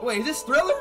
Wait, is this Thriller?